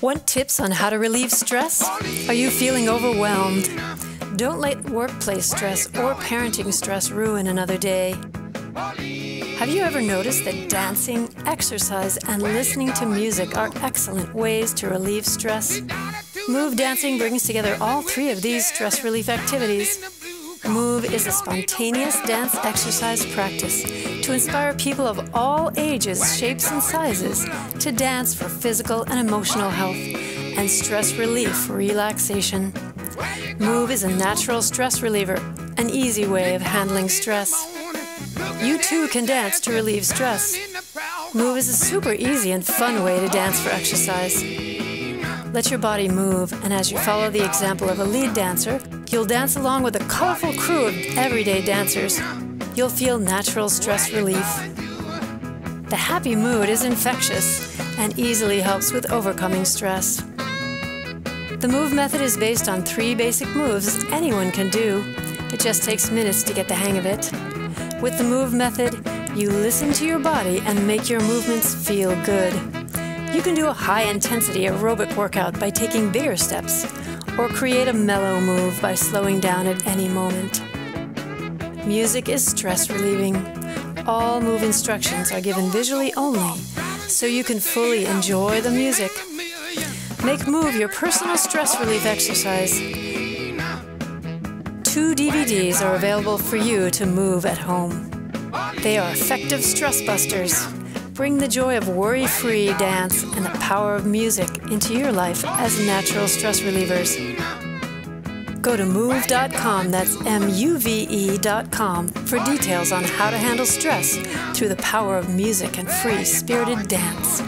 Want tips on how to relieve stress? Are you feeling overwhelmed? Don't let workplace stress or parenting stress ruin another day. Have you ever noticed that dancing, exercise, and listening to music are excellent ways to relieve stress? MUVE Dancing brings together all three of these stress relief activities. MUVE is a spontaneous dance exercise practice to inspire people of all ages, shapes, and sizes to dance for physical and emotional health and stress relief relaxation. MUVE is a natural stress reliever, an easy way of handling stress. You too can dance to relieve stress. MUVE is a super easy and fun way to dance for exercise. Let your body move, and as you follow the example of a lead dancer, you'll dance along with a colorful crew of everyday dancers. You'll feel natural stress relief. The happy mood is infectious and easily helps with overcoming stress. The MUVE method is based on three basic moves anyone can do. It just takes minutes to get the hang of it. With the MUVE method, you listen to your body and make your movements feel good. You can do a high intensity aerobic workout by taking bigger steps, or create a mellow move by slowing down at any moment. Music is stress relieving. All move instructions are given visually only, so you can fully enjoy the music. Make MUVE your personal stress relief exercise. Two DVDs are available for you to move at home. They are effective stress busters Bring the joy of worry free dance and the power of music into your life as natural stress relievers. Go to muve.com, that's M U V E.com, for details on how to handle stress through the power of music and free spirited dance.